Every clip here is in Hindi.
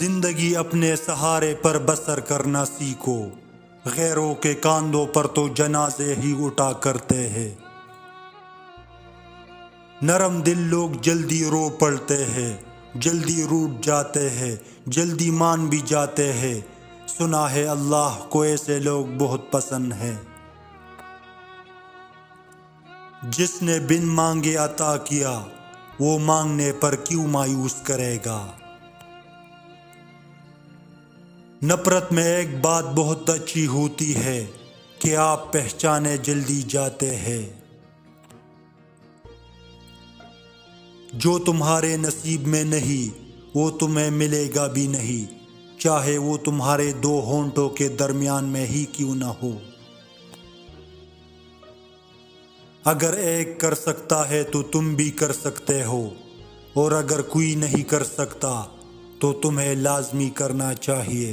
ज़िंदगी अपने सहारे पर बसर करना सीखो। गैरों के कांधों पर तो जनाजे ही उठा करते हैं। नरम दिल लोग जल्दी रो पड़ते हैं, जल्दी रूठ जाते हैं, जल्दी मान भी जाते हैं। सुना है अल्लाह को ऐसे लोग बहुत पसंद हैं। जिसने बिन मांगे अता किया, वो मांगने पर क्यों मायूस करेगा? नफरत में एक बात बहुत अच्छी होती है कि आप पहचाने जल्दी जाते हैं। जो तुम्हारे नसीब में नहीं, वो तुम्हें मिलेगा भी नहीं, चाहे वो तुम्हारे दो होंठों के दरमियान में ही क्यों ना हो। अगर एक कर सकता है तो तुम भी कर सकते हो, और अगर कोई नहीं कर सकता तो तुम्हें लाजमी करना चाहिए।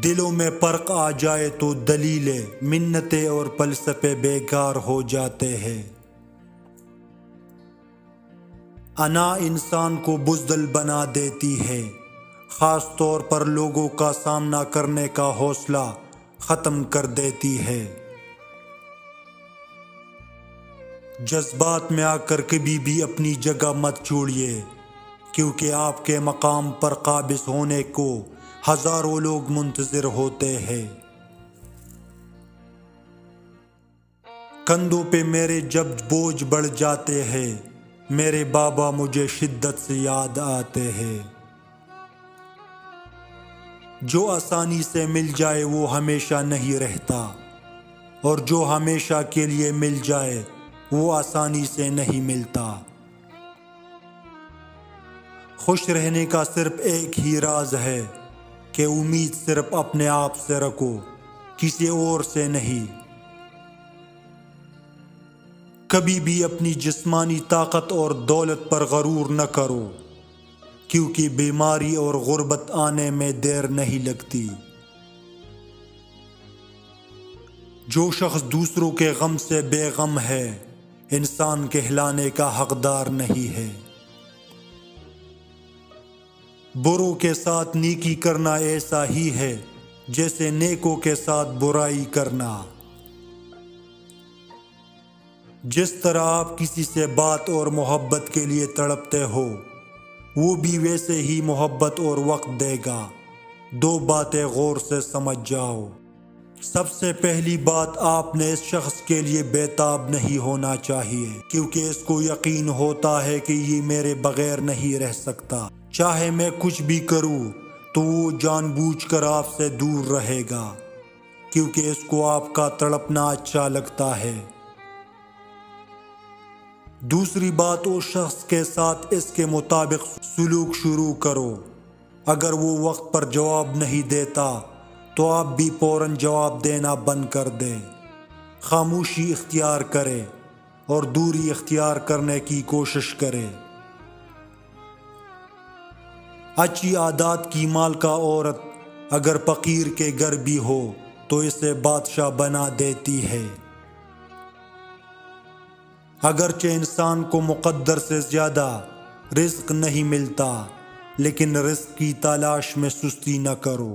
दिलों में पर्क आ जाए तो दलीलें मिन्नतें और पलसफे बेकार हो जाते हैं। अना इंसान को बुजदल बना देती है। ख़ास तौर पर लोगों का सामना करने का हौसला ख़त्म कर देती है। जज्बात में आकर कभी भी अपनी जगह मत छोड़िए, क्योंकि आपके मकाम पर काबिज होने को हज़ारों लोग मुंतजर होते हैं। कंधों पे मेरे जब बोझ बढ़ जाते हैं, मेरे बाबा मुझे शिद्दत से याद आते हैं। जो आसानी से मिल जाए वो हमेशा नहीं रहता, और जो हमेशा के लिए मिल जाए वो आसानी से नहीं मिलता। खुश रहने का सिर्फ़ एक ही राज है कि उम्मीद सिर्फ़ अपने आप से रखो, किसी और से नहीं। कभी भी अपनी जिस्मानी ताकत और दौलत पर गरूर न करो, क्योंकि बीमारी और गुर्बत आने में देर नहीं लगती। जो शख्स दूसरों के गम से बेगम है इंसान कहलाने का हकदार नहीं है। बुरों के साथ नीकी करना ऐसा ही है, जैसे नेकों के साथ बुराई करना। जिस तरह आप किसी से बात और मोहब्बत के लिए तड़पते हो, वो भी वैसे ही मोहब्बत और वक्त देगा। दो बातें गौर से समझ जाओ। सबसे पहली बात आपने इस शख्स के लिए बेताब नहीं होना चाहिए, क्योंकि इसको यकीन होता है कि ये मेरे बगैर नहीं रह सकता। चाहे मैं कुछ भी करूँ तो वो जानबूझकर आपसे दूर रहेगा, क्योंकि इसको आपका तड़पना अच्छा लगता है। दूसरी बात, उस शख्स के साथ इसके मुताबिक सलूक शुरू करो। अगर वो वक्त पर जवाब नहीं देता तो आप भी फ़ौरन जवाब देना बंद कर दें। खामोशी इख्तियार करें और दूरी इख्तियार करने की कोशिश करें। अच्छी आदात की माल का औरत अगर फ़कीर के घर भी हो तो इसे बादशाह बना देती है। अगरचे इंसान को मुकद्दर से ज़्यादा रिस्क नहीं मिलता, लेकिन रिस्क की तलाश में सुस्ती न करो।